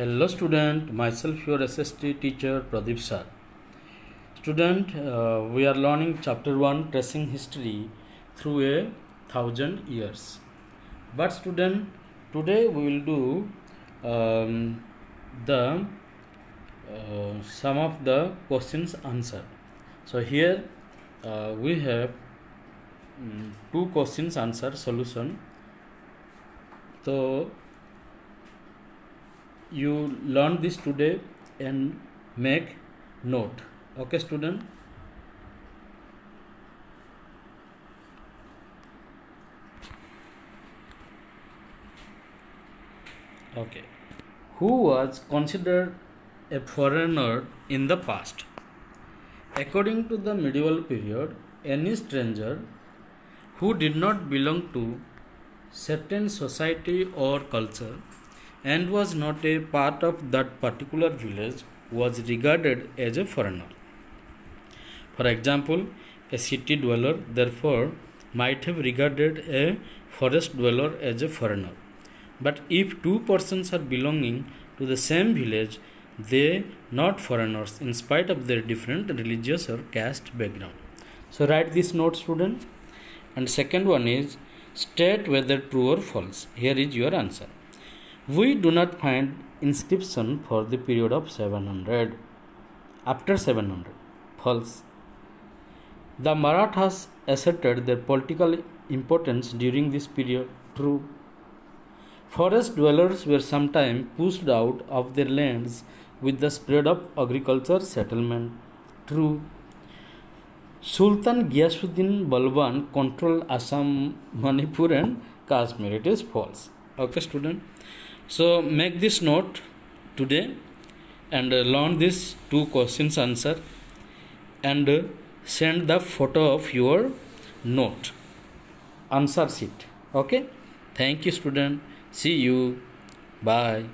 Hello student, myself your SST teacher Pradeep sir. Student, uh, we are learning chapter 1 tracing history through a thousand years. But student, today we will do um, the uh, some of the questions answer. So here uh, we have mm, two questions answer solution. So you learn this today and make note. Okay student? Okay. Who was considered a foreigner in the past? According to the medieval period any stranger who did not belong to certain society or culture and was not a part of that particular village was regarded as a foreigner. For example, a city dweller therefore might have regarded a forest dweller as a foreigner. But if two persons are belonging to the same village, they not foreigners in spite of their different religious or caste background. So write this note student. And second one is state whether true or false. Here is your answer. We do not find inscription for the period of 700. After 700, false. The Marathas asserted their political importance during this period. True. Forest dwellers were sometimes pushed out of their lands with the spread of agriculture settlement. True. Sultan Ghiyasuddin Balban controlled Assam, Manipur, and Kashmir. It is false. Okay, student. So make this note today and uh, learn this two questions answer and uh, send the photo of your note. Answer sheet. Okay? Thank you student. See you. Bye